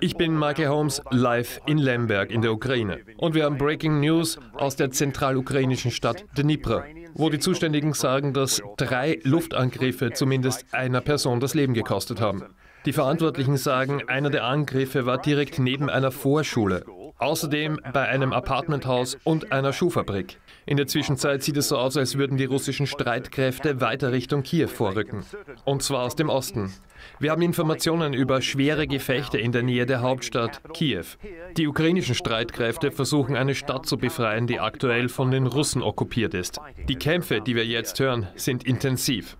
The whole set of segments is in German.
Ich bin Michael Holmes live in Lemberg in der Ukraine und wir haben Breaking News aus der zentralukrainischen Stadt Dnipro, wo die Zuständigen sagen, dass drei Luftangriffe zumindest einer Person das Leben gekostet haben. Die Verantwortlichen sagen, einer der Angriffe war direkt neben einer Vorschule. Außerdem bei einem Apartmenthaus und einer Schuhfabrik. In der Zwischenzeit sieht es so aus, als würden die russischen Streitkräfte weiter Richtung Kiew vorrücken. Und zwar aus dem Osten. Wir haben Informationen über schwere Gefechte in der Nähe der Hauptstadt Kiew. Die ukrainischen Streitkräfte versuchen eine Stadt zu befreien, die aktuell von den Russen okkupiert ist. Die Kämpfe, die wir jetzt hören, sind intensiv.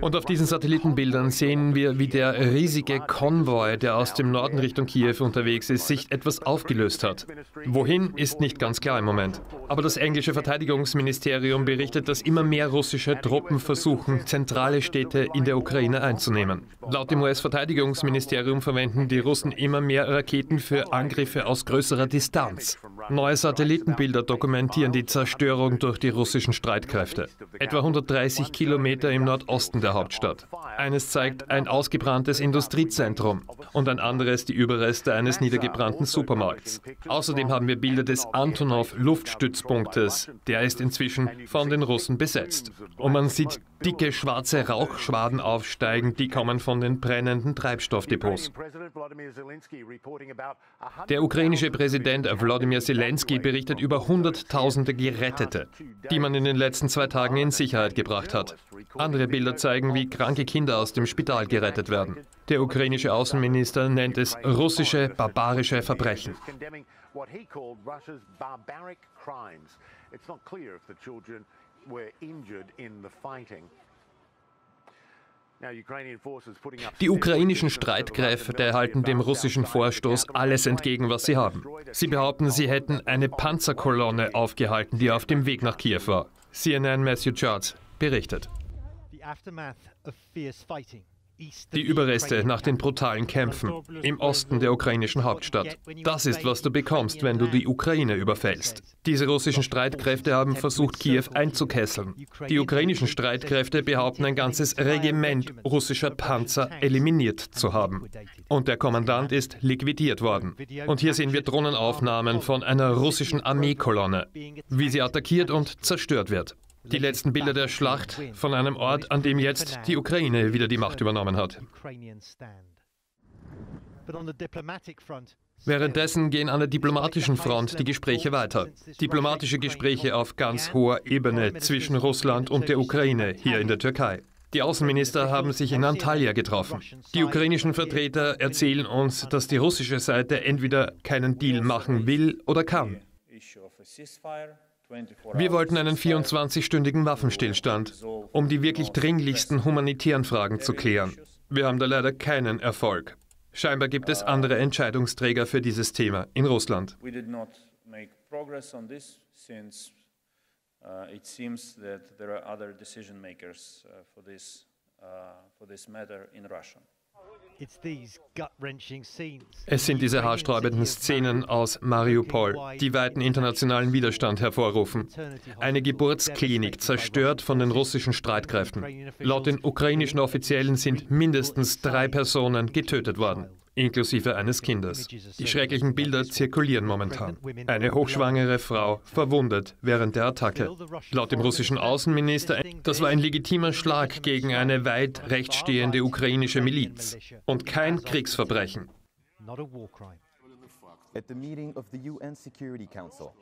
Und auf diesen Satellitenbildern sehen wir, wie der riesige Konvoi, der aus dem Norden Richtung Kiew unterwegs ist, sich etwas aufgelöst hat. Wohin ist nicht ganz klar im Moment. Aber das englische Verteidigungsministerium berichtet, dass immer mehr russische Truppen versuchen, zentrale Städte in der Ukraine einzunehmen. Laut dem US-Verteidigungsministerium verwenden die Russen immer mehr Raketen für Angriffe aus größerer Distanz. Neue Satellitenbilder dokumentieren die Zerstörung durch die russischen Streitkräfte. Etwa 130 Kilometer im Nordosten der Hauptstadt. Eines zeigt ein ausgebranntes Industriezentrum und ein anderes die Überreste eines niedergebrannten Supermarkts. Außerdem haben wir Bilder des Antonov-Luftstützpunktes. Der ist inzwischen von den Russen besetzt. Und man sieht dicke schwarze Rauchschwaden aufsteigen, die kommen von den brennenden Treibstoffdepots. Der ukrainische Präsident Wladimir Zelensky berichtet über Hunderttausende Gerettete, die man in den letzten zwei Tagen in Sicherheit gebracht hat. Andere Bilder zeigen, wie kranke Kinder aus dem Spital gerettet werden. Der ukrainische Außenminister nennt es russische barbarische Verbrechen. It's not clear if the children were injured in the fighting. Die ukrainischen Streitkräfte halten dem russischen Vorstoß alles entgegen, was sie haben. Sie behaupten, sie hätten eine Panzerkolonne aufgehalten, die auf dem Weg nach Kiew war. CNN Matthew Charles berichtet. Die Überreste nach den brutalen Kämpfen im Osten der ukrainischen Hauptstadt. Das ist, was du bekommst, wenn du die Ukraine überfällst. Diese russischen Streitkräfte haben versucht, Kiew einzukesseln. Die ukrainischen Streitkräfte behaupten, ein ganzes Regiment russischer Panzer eliminiert zu haben. Und der Kommandant ist liquidiert worden. Und hier sehen wir Drohnenaufnahmen von einer russischen Armeekolonne, wie sie attackiert und zerstört wird. Die letzten Bilder der Schlacht von einem Ort, an dem jetzt die Ukraine wieder die Macht übernommen hat. Währenddessen gehen an der diplomatischen Front die Gespräche weiter. Diplomatische Gespräche auf ganz hoher Ebene zwischen Russland und der Ukraine hier in der Türkei. Die Außenminister haben sich in Antalya getroffen. Die ukrainischen Vertreter erzählen uns, dass die russische Seite entweder keinen Deal machen will oder kann. Wir wollten einen 24-stündigen Waffenstillstand, um die wirklich dringlichsten humanitären Fragen zu klären. Wir haben da leider keinen Erfolg. Scheinbar gibt es andere Entscheidungsträger für dieses Thema in Russland. Uh, it seems that there are other decision makers uh, for this, uh, in Russia. Es sind diese haarsträubenden Szenen aus Mariupol, die weiten internationalen Widerstand hervorrufen. Eine Geburtsklinik zerstört von den russischen Streitkräften. Laut den ukrainischen Offiziellen sind mindestens drei Personen getötet worden inklusive eines Kindes. Die schrecklichen Bilder zirkulieren momentan. Eine hochschwangere Frau verwundet während der Attacke. Laut dem russischen Außenminister, das war ein legitimer Schlag gegen eine weit rechtsstehende ukrainische Miliz und kein Kriegsverbrechen. At the meeting of the UN Security Council,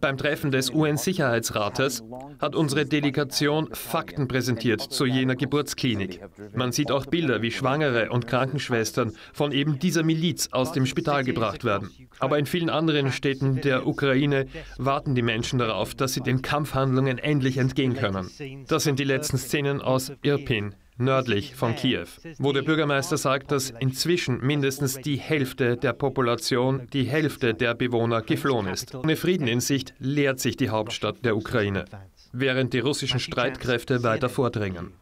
beim Treffen des UN-Sicherheitsrates hat unsere Delegation Fakten präsentiert zu jener Geburtsklinik. Man sieht auch Bilder, wie Schwangere und Krankenschwestern von eben dieser Miliz aus dem Spital gebracht werden. Aber in vielen anderen Städten der Ukraine warten die Menschen darauf, dass sie den Kampfhandlungen endlich entgehen können. Das sind die letzten Szenen aus Irpin, nördlich von Kiew, wo der Bürgermeister sagt, dass inzwischen mindestens die Hälfte der Population, die Hälfte der Bewohner geflohen ist. Ohne Frieden in Sicht leert sich die Hauptstadt der Ukraine, während die russischen Streitkräfte weiter vordringen.